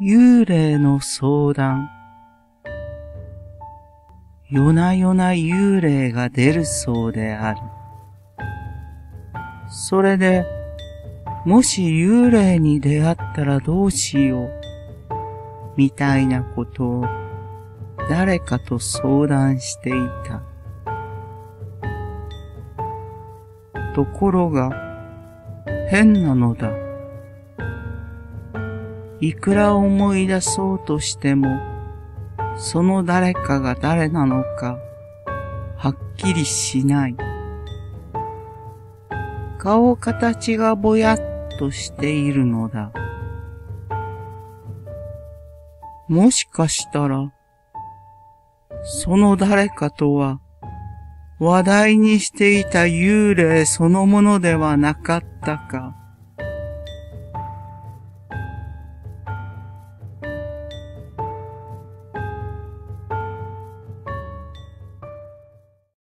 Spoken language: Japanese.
幽霊の相談。夜な夜な幽霊が出るそうである。それで、もし幽霊に出会ったらどうしよう、みたいなことを誰かと相談していた。ところが、変なのだ。いくら思い出そうとしても、その誰かが誰なのか、はっきりしない。顔形がぼやっとしているのだ。もしかしたら、その誰かとは、話題にしていた幽霊そのものではなかったか。